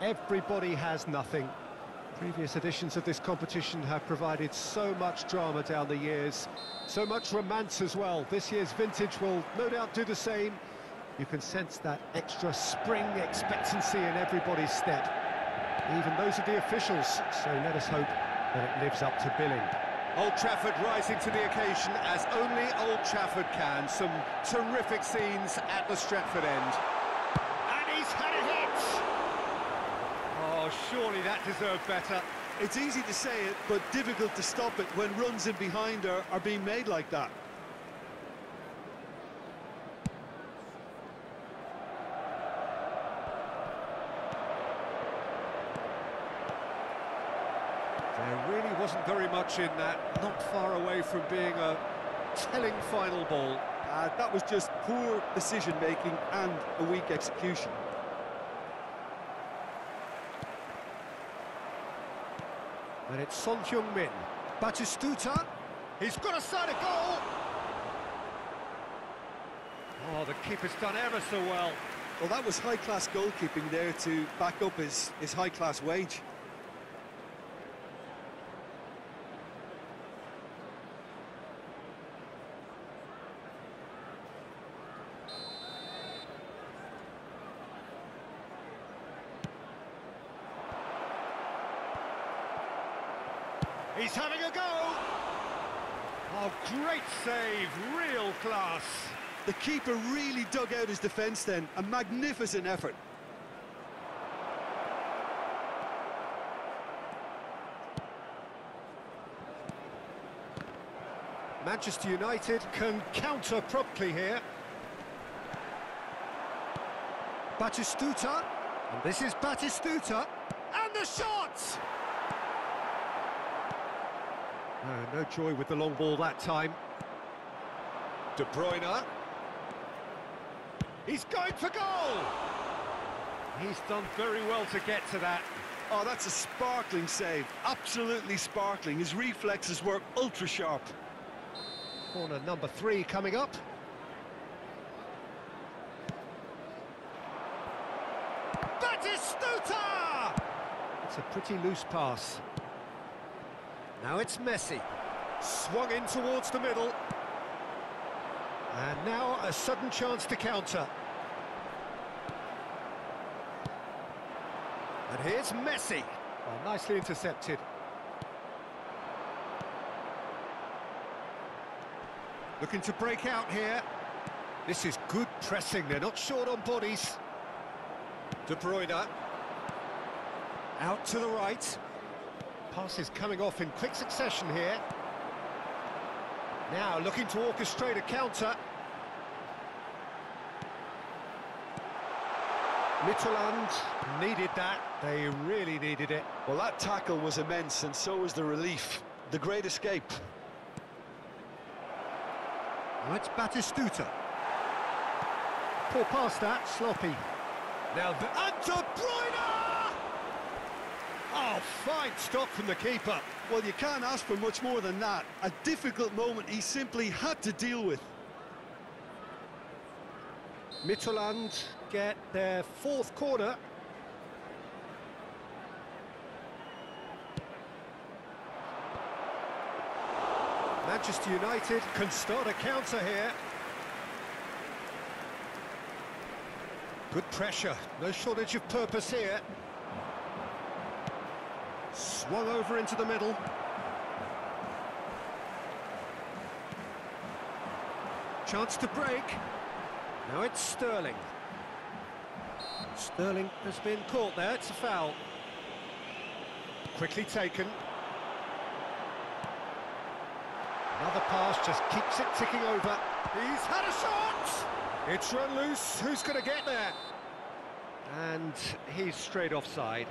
Everybody has nothing. Previous editions of this competition have provided so much drama down the years, so much romance as well. This year's vintage will no doubt do the same. You can sense that extra spring expectancy in everybody's step. Even those of the officials, so let us hope that it lives up to billing. Old Trafford rising to the occasion as only Old Trafford can. Some terrific scenes at the Stretford end. And he's had a hit! Oh, surely that deserved better. It's easy to say it, but difficult to stop it when runs in behind are, are being made like that. There really wasn't very much in that, not far away from being a telling final ball. Uh, that was just poor decision-making and a weak execution. And it's Son Heung-min. Batistuta. He's got a side of goal. Oh, the keeper's done ever so well. Well, that was high-class goalkeeping there to back up his, his high-class wage. He's having a go! Oh, great save, real class. The keeper really dug out his defence then, a magnificent effort. Manchester United can counter promptly here. Batistuta, and this is Batistuta, and the shot! No, no joy with the long ball that time. De Bruyne. He's going for goal! He's done very well to get to that. Oh, that's a sparkling save. Absolutely sparkling. His reflexes were ultra sharp. Corner number three coming up. Batistuta! It's a pretty loose pass. Now it's Messi. Swung in towards the middle. And now a sudden chance to counter. And here's Messi. Well, nicely intercepted. Looking to break out here. This is good pressing, they're not short on bodies. De Bruyne. Out to the right. Passes coming off in quick succession here. Now looking to orchestrate a counter. Midtjylland needed that. They really needed it. Well, that tackle was immense, and so was the relief. The great escape. Now it's Batistuta. Poor pass that, sloppy. Now the... And De Bruyne! Fine stop from the keeper. Well, you can't ask for much more than that. A difficult moment he simply had to deal with. Midtjylland get their fourth corner. Manchester United can start a counter here. Good pressure, no shortage of purpose here. Swung over into the middle. Chance to break. Now it's Sterling. Sterling has been caught there, it's a foul. Quickly taken. Another pass just keeps it ticking over. He's had a shot! It's run loose, who's going to get there? And he's straight offside.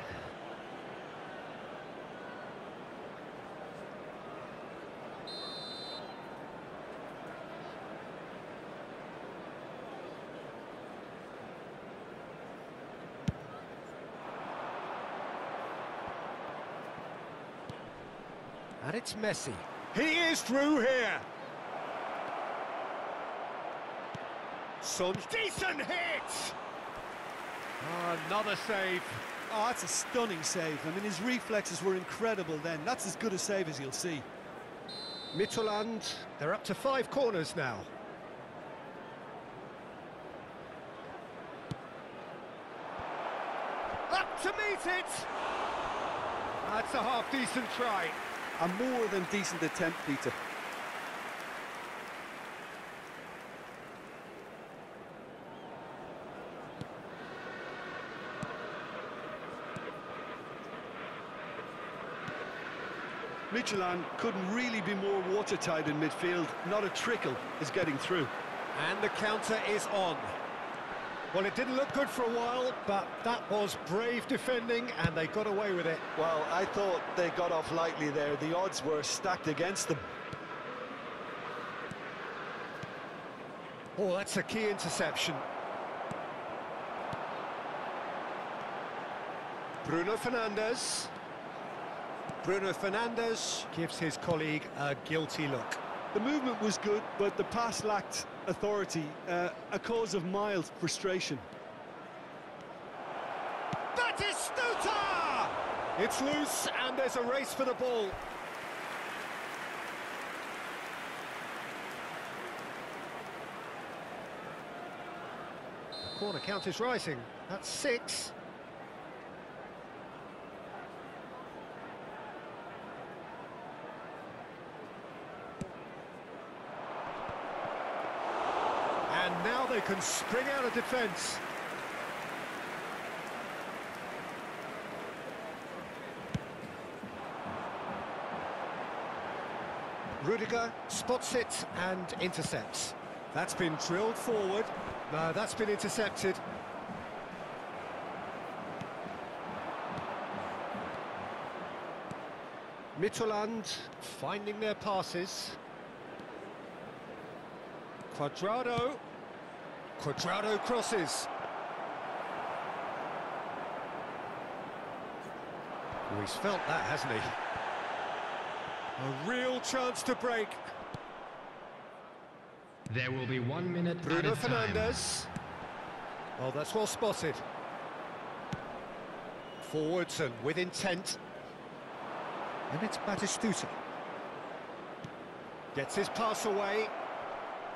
And it's Messi. He is through here. Son, decent hit! Oh, ah, another save. Oh, that's a stunning save. I mean, his reflexes were incredible then. That's as good a save as you'll see. Midtjylland, they're up to five corners now. Up to meet it! That's a half-decent try. A more than decent attempt, Peter. Midtjylland couldn't really be more watertight in midfield. Not a trickle is getting through. And the counter is on. Well, it didn't look good for a while, but that was brave defending, and they got away with it. Well, I thought they got off lightly there. The odds were stacked against them. Oh, that's a key interception. Bruno Fernandes. Bruno Fernandes gives his colleague a guilty look. The movement was good, but the pass lacked authority, uh, a cause of mild frustration. Batistuta! It's loose, and there's a race for the ball. The corner count is rising. That's six. And now they can spring out of defence. Rudiger spots it and intercepts. That's been drilled forward. No, that's been intercepted. Midtjylland finding their passes. Cuadrado. Cuadrado crosses. Oh, he's felt that, hasn't he? A real chance to break. There will be one minute Bruno. Fernandes. Oh, that's well spotted. Forwards and with intent. And it's Batistuta. Gets his pass away.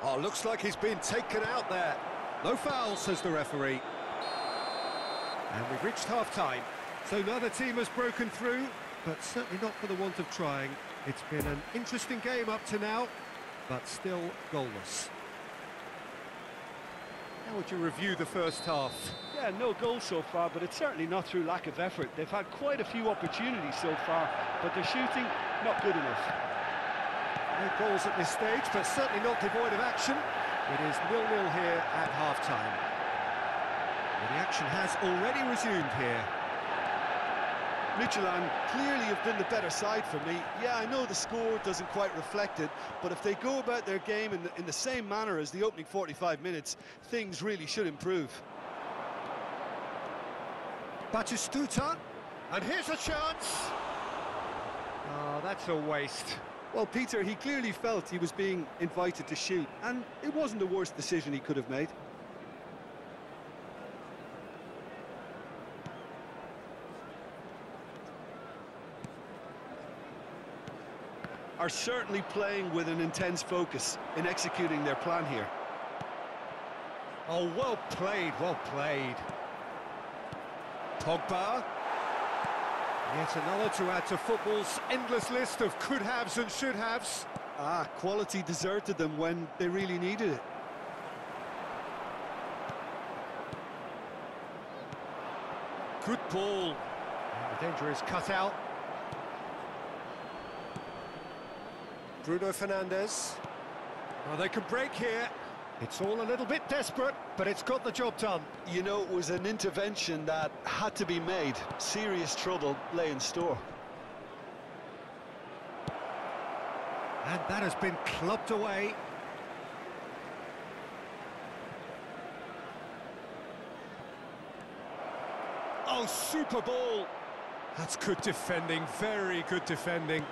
Oh, looks like he's been taken out there. No foul, says the referee. And we've reached half-time. So neither team has broken through, but certainly not for the want of trying. It's been an interesting game up to now, but still goalless. How would you review the first half? Yeah, no goals so far, but it's certainly not through lack of effort. They've had quite a few opportunities so far, but their shooting, not good enough. No goals at this stage, but certainly not devoid of action. It is nil-nil here at half-time. The action has already resumed here. Midtjylland clearly have been the better side for me. Yeah, I know the score doesn't quite reflect it, but if they go about their game in the, in the same manner as the opening 45 minutes, things really should improve. Batistuta, and here's a chance. Oh, that's a waste. Well, Peter, he clearly felt he was being invited to shoot, and it wasn't the worst decision he could have made. Are certainly playing with an intense focus in executing their plan here. Oh, well played, well played. Pogba. Yet another to add to football's endless list of could-haves and should-haves. Ah, quality deserted them when they really needed it. Good ball. And the danger is cut out. Bruno Fernandes. Well, they can break here. It's all a little bit desperate, but it's got the job done. You know, it was an intervention that had to be made. Serious trouble lay in store. And that has been clubbed away. Oh, super ball. That's good defending, very good defending.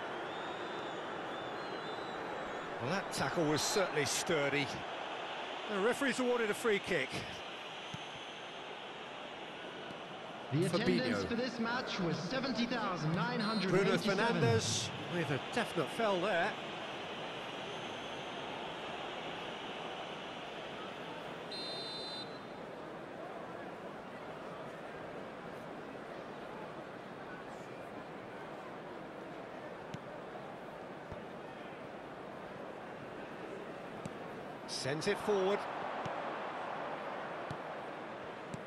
Well, that tackle was certainly sturdy. The referee's awarded a free kick. The attendance Fabinho. for this match was 70,987. Bruno Fernandes with a definite fell there. Sends it forward.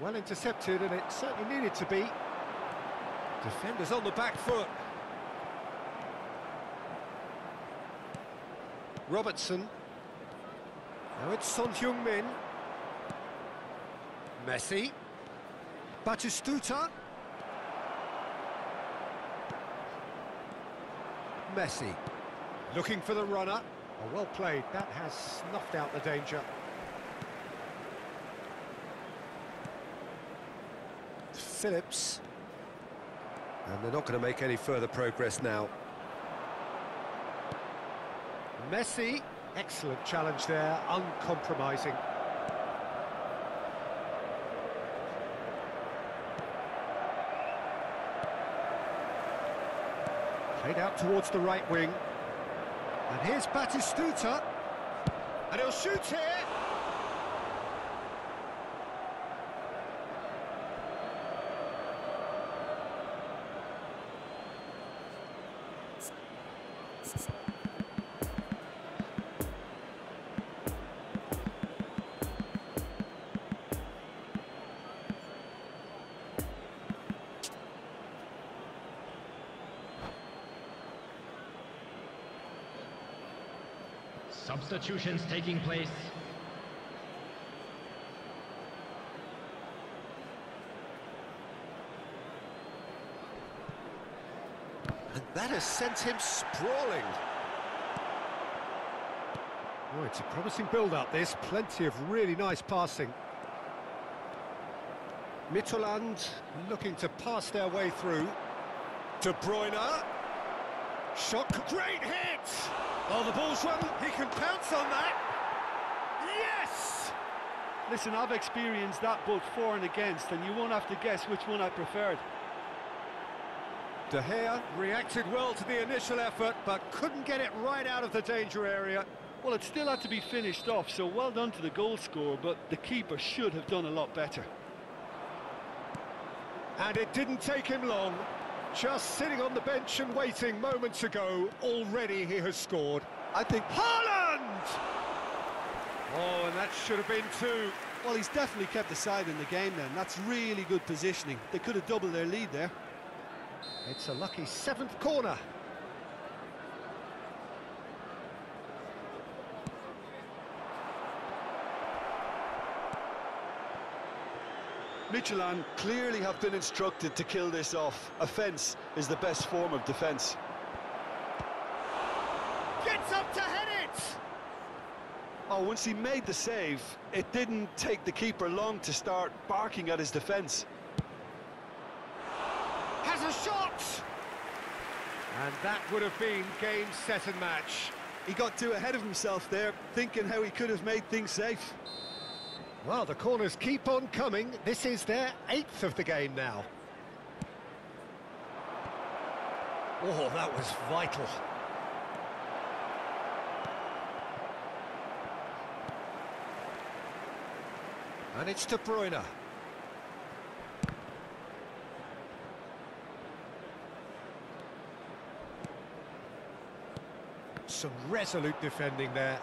Well intercepted, and it certainly needed to be. Defenders on the back foot. Robertson. Now it's Son Heung-min. Messi. Batistuta. Messi. Looking for the runner. Oh, well played. That has snuffed out the danger. Phillips. And they're not going to make any further progress now. Messi, excellent challenge there, uncompromising. Played out towards the right wing. And here's Batistuta. And he'll shoot here. Substitutions taking place. And that has sent him sprawling. Oh, it's a promising build-up, this. Plenty of really nice passing. Midtjylland looking to pass their way through. De Bruyne. Shot, great hit! Oh, the ball's run, he can pounce on that. Yes! Listen, I've experienced that both for and against, and you won't have to guess which one I preferred. De Gea reacted well to the initial effort, but couldn't get it right out of the danger area. Well, it still had to be finished off, so well done to the goal scorer, but the keeper should have done a lot better. And it didn't take him long. Just sitting on the bench and waiting moments ago, already he has scored. I think, Haaland! Oh, and that should have been two. well, he's definitely kept the side in the game then. That's really good positioning. They could have doubled their lead there. It's a lucky seventh corner. Michelin clearly have been instructed to kill this off. Offence is the best form of defence. Gets up to head it! Oh, once he made the save, it didn't take the keeper long to start barking at his defence. Has a shot! And that would have been game, set and match. He got too ahead of himself there, thinking how he could have made things safe. Well, the corners keep on coming. This is their eighth of the game now. Oh, that was vital. And it's De Bruyne. Some resolute defending there.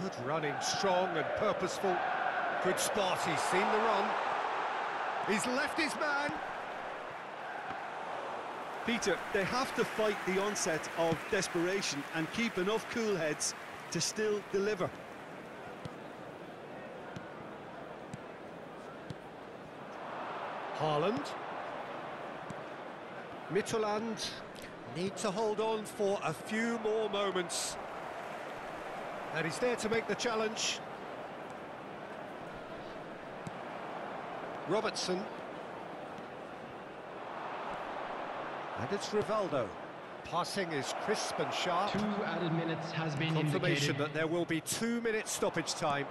Good running, strong and purposeful. Good spot, he's seen the run. He's left his man. Peter, they have to fight the onset of desperation and keep enough cool heads to still deliver. Haaland. Midtjylland need to hold on for a few more moments. And he's there to make the challenge. Robertson. And it's Rivaldo. Passing is crisp and sharp. Two added minutes has been Confirmation indicated. that there will be two minutes stoppage time.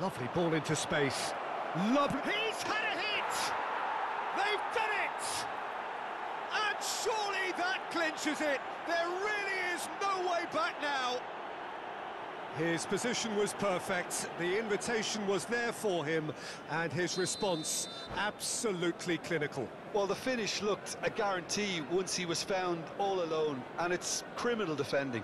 Lovely ball into space. Lovely. He's had a hit! They've done it! And surely that clinches it. There really is no way back now. His position was perfect, the invitation was there for him, and his response absolutely clinical. Well, the finish looked a guarantee once he was found all alone, and it's criminal defending.